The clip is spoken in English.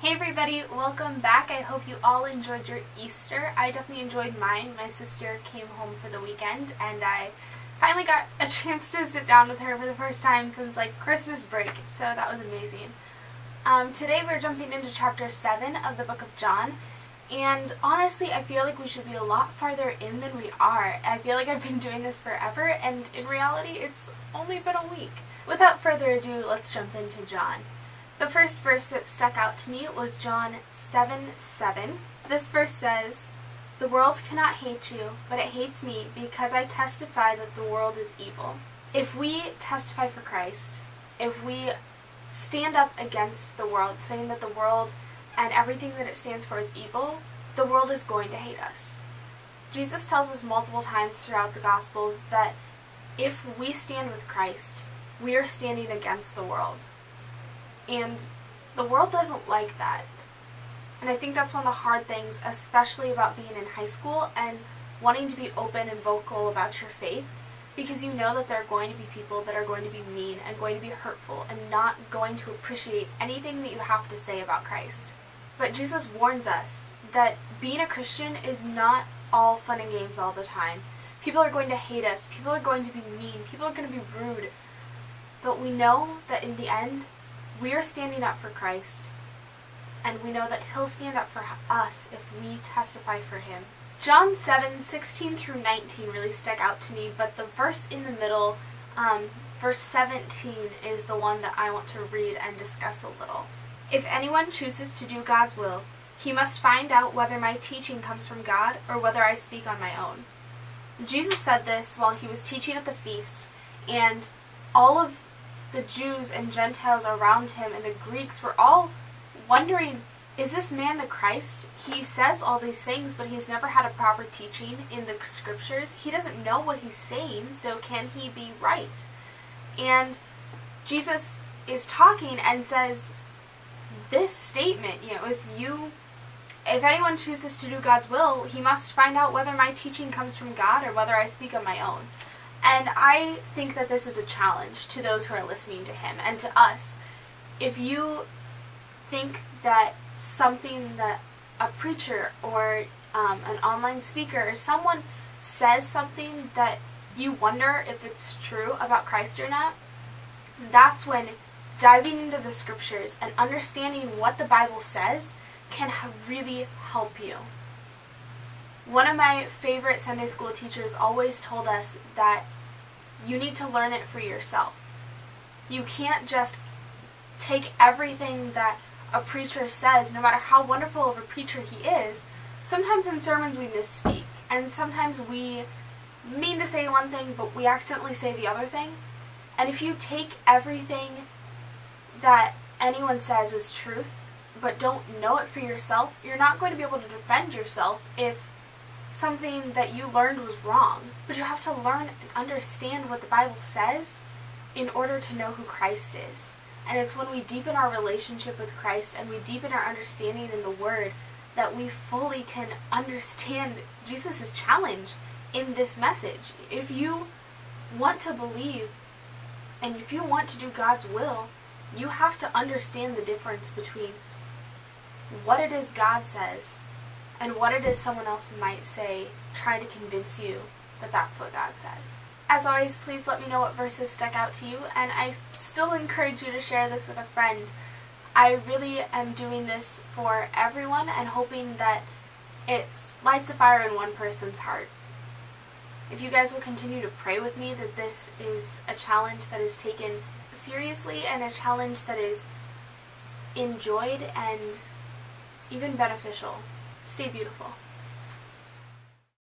Hey everybody, welcome back. I hope you all enjoyed your Easter. I definitely enjoyed mine. My sister came home for the weekend and I finally got a chance to sit down with her for the first time since like Christmas break, so that was amazing. Um, today we're jumping into chapter 7 of the book of John and honestly I feel like we should be a lot farther in than we are. I feel like I've been doing this forever and in reality it's only been a week. Without further ado, let's jump into John. The first verse that stuck out to me was John 7 7. This verse says, The world cannot hate you, but it hates me because I testify that the world is evil. If we testify for Christ, if we stand up against the world, saying that the world and everything that it stands for is evil, the world is going to hate us. Jesus tells us multiple times throughout the Gospels that if we stand with Christ, we are standing against the world. And the world doesn't like that. And I think that's one of the hard things, especially about being in high school and wanting to be open and vocal about your faith, because you know that there are going to be people that are going to be mean and going to be hurtful and not going to appreciate anything that you have to say about Christ. But Jesus warns us that being a Christian is not all fun and games all the time. People are going to hate us, people are going to be mean, people are going to be rude. But we know that in the end, we are standing up for Christ, and we know that He'll stand up for us if we testify for Him. John 7 16 through 19 really stuck out to me, but the verse in the middle, um, verse 17, is the one that I want to read and discuss a little. If anyone chooses to do God's will, he must find out whether my teaching comes from God or whether I speak on my own. Jesus said this while he was teaching at the feast, and all of the Jews and Gentiles around him and the Greeks were all wondering, is this man the Christ? He says all these things, but he's never had a proper teaching in the scriptures. He doesn't know what he's saying, so can he be right? And Jesus is talking and says this statement, you know, if you if anyone chooses to do God's will, he must find out whether my teaching comes from God or whether I speak on my own. And I think that this is a challenge to those who are listening to him and to us. If you think that something that a preacher or um, an online speaker or someone says something that you wonder if it's true about Christ or not, that's when diving into the scriptures and understanding what the Bible says can really help you. One of my favorite Sunday school teachers always told us that you need to learn it for yourself. You can't just take everything that a preacher says, no matter how wonderful of a preacher he is. Sometimes in sermons we misspeak, and sometimes we mean to say one thing, but we accidentally say the other thing. And if you take everything that anyone says as truth, but don't know it for yourself, you're not going to be able to defend yourself if something that you learned was wrong. But you have to learn and understand what the Bible says in order to know who Christ is. And it's when we deepen our relationship with Christ and we deepen our understanding in the Word that we fully can understand Jesus' challenge in this message. If you want to believe and if you want to do God's will, you have to understand the difference between what it is God says and what it is someone else might say, try to convince you that that's what God says. As always, please let me know what verses stuck out to you, and I still encourage you to share this with a friend. I really am doing this for everyone and hoping that it lights a fire in one person's heart. If you guys will continue to pray with me that this is a challenge that is taken seriously and a challenge that is enjoyed and even beneficial. Stay beautiful.